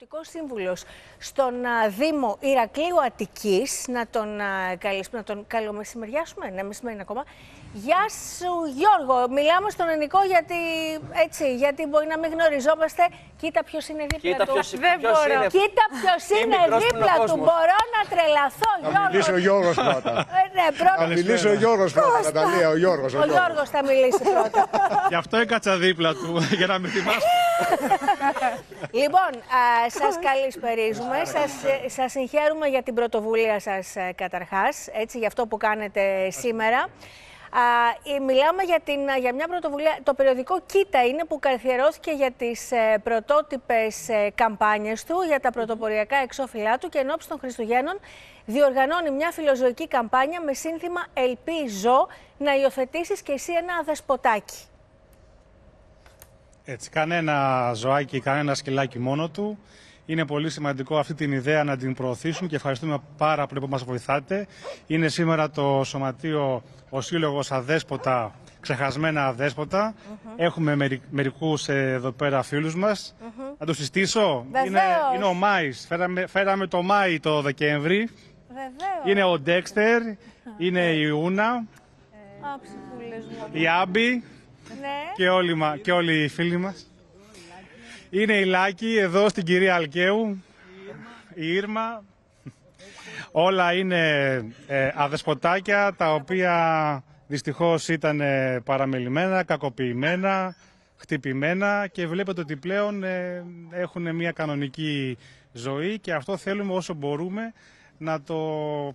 Δημοτικός Σύμβουλος στον α, Δήμο Ηρακλείου Αττικής. Να τον, α, καλησ- να τον καλομεσημεριάσουμε. Ναι, μεσημέρι είναι ακόμα. Γεια σου, Γιώργο. Μιλάμε στον Ενικό γιατί, έτσι, γιατί μπορεί να μην γνωριζόμαστε. Κοίτα ποιος είναι δίπλα Κοίτα του. ποιος- Δεν ποιος μπορώ. είναι. Κοίτα ποιος Τι είναι μικρός που είναι ο δίπλα του. κόσμος. Μπορώ να τρελαθώ, Θα Γιώργο. μιλήσει ο Γιώργος πρώτα. Ε, ναι, πρώτα. Θα μιλήσει ο Γιώργος πρώτα, Κώστα. Ναταλία, ο Γιώργος. Ο Γιώργος θα μιλήσει πρώτα. Γι' αυτό έκατσα δίπλα του, για να με θυμάσαι. Λοιπόν, α, σας καλησπερίζουμε, σας, ε, σας συγχαίρουμε για την πρωτοβουλία σας ε, καταρχάς, έτσι, για αυτό που κάνετε σήμερα. Α, ε, μιλάμε για, την, για μια πρωτοβουλία, το περιοδικό Κίτα είναι που καθιερώθηκε για τις ε, πρωτότυπες ε, καμπάνιες του, για τα πρωτοποριακά εξώφυλλά του και εν ώψη των Χριστουγέννων διοργανώνει μια φιλοζωική καμπάνια με σύνθημα «Ελπίζω να υιοθετήσεις και εσύ ένα αδεσποτάκι». Έτσι, κανένα ζωάκι, κανένα σκυλάκι μόνο του. Είναι πολύ σημαντικό αυτή την ιδέα να την προωθήσουμε και ευχαριστούμε πάρα πολύ που μας βοηθάτε. Είναι σήμερα το Σωματείο, ο Σύλλογος Αδέσποτα, ξεχασμένα αδέσποτα. Έχουμε μερι, μερικούς ε, εδώ πέρα φίλους μας. Να τους συστήσω. Είναι, Βεβαίως. είναι ο Μάης. Φέραμε, φέραμε το Μάη το Δεκέμβρη. Βεβαίως. Είναι ο Ντέξτερ, είναι η Ούνα, Α, ψυχούλες μου. η Άμπη. Ναι. και όλοι, μα- και όλοι οι φίλοι μας. Είναι η Λάκη εδώ στην κυρία Αλκαίου, η Ήρμα. Όλα είναι ε, αδεσποτάκια τα οποία δυστυχώς ήταν ε, παραμελημένα, κακοποιημένα, χτυπημένα και βλέπετε ότι πλέον ε, έχουν μια κανονική ζωή και αυτό θέλουμε όσο μπορούμε να το α,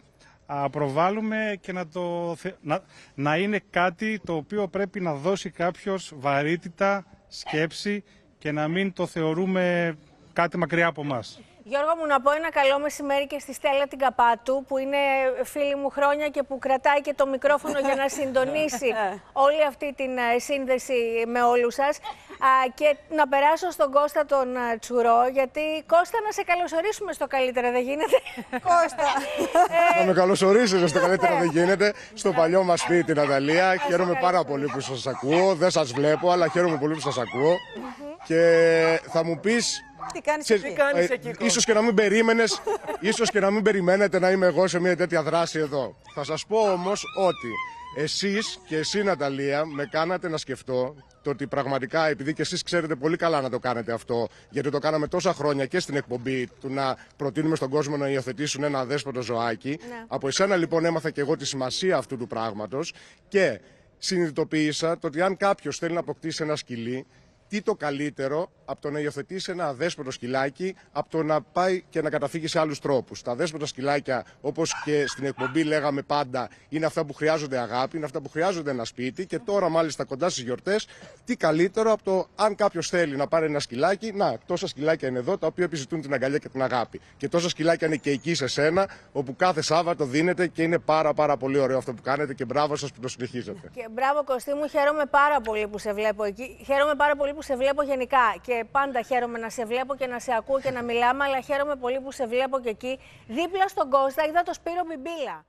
προβάλλουμε και να, το, θε- να, να είναι κάτι το οποίο πρέπει να δώσει κάποιος βαρύτητα, σκέψη και να μην το θεωρούμε κάτι μακριά από μας. Γιώργο μου να πω ένα καλό μεσημέρι και στη Στέλλα την Καπάτου που είναι φίλη μου χρόνια και που κρατάει και το μικρόφωνο για να συντονίσει όλη αυτή την ε, σύνδεση με όλους σας. Α, και να περάσω στον Κώστα τον ε, Τσουρό γιατί Κώστα να σε καλωσορίσουμε στο καλύτερα δεν γίνεται. Κώστα. Να με καλωσορίσετε στο καλύτερα δεν γίνεται, στο παλιό μας σπίτι, Ναταλία. Χαίρομαι πάρα πολύ που σας ακούω. Δεν σας βλέπω, αλλά χαίρομαι πολύ που σας ακούω. Και θα μου πεις... Τι κάνεις ξέρεις, εκεί; κάνεις ε, εκεί, Κώστα; ίσως και να μην περίμενες, ίσως και να μην περιμένετε να είμαι εγώ σε μια τέτοια δράση εδώ. Θα σας πω όμως ότι εσείς και εσύ Ναταλία με κάνατε να σκεφτώ το ότι πραγματικά, επειδή και εσείς ξέρετε πολύ καλά να το κάνετε αυτό, γιατί το κάναμε τόσα χρόνια και στην εκπομπή του να προτείνουμε στον κόσμο να υιοθετήσουν ένα αδέσποτο ζωάκι. Από εσένα λοιπόν έμαθα και εγώ τη σημασία αυτού του πράγματος και συνειδητοποίησα το ότι αν κάποιος θέλει να αποκτήσει ένα σκυλί, τι το καλύτερο από το να υιοθετήσει ένα αδέσποτο σκυλάκι από το να πάει και να καταφύγει σε άλλους τρόπους. Τα αδέσποτα σκυλάκια, όπως και στην εκπομπή λέγαμε πάντα, είναι αυτά που χρειάζονται αγάπη, είναι αυτά που χρειάζονται ένα σπίτι και τώρα μάλιστα κοντά στις γιορτές, τι καλύτερο από το αν κάποιος θέλει να πάρει ένα σκυλάκι, να, τόσα σκυλάκια είναι εδώ τα οποία επιζητούν την αγκαλιά και την αγάπη. Και τόσα σκυλάκια είναι και εκεί σε σένα, όπου κάθε Σάββατο δίνετε και είναι πάρα πάρα πολύ ωραίο αυτό που κάνετε και μπράβο σας που το συνεχίζετε. Και μπράβο Κωστή μου, χαίρομαι πάρα πολύ που σε βλέπω εκεί. Χαίρομαι πάρα πολύ που σε βλέπω γενικά. Και πάντα χαίρομαι να σε βλέπω και να σε ακούω και να μιλάμε, αλλά χαίρομαι πολύ που σε βλέπω και εκεί. Δίπλα στον Κώστα είδα το Σπύρο Μπιμπίλα.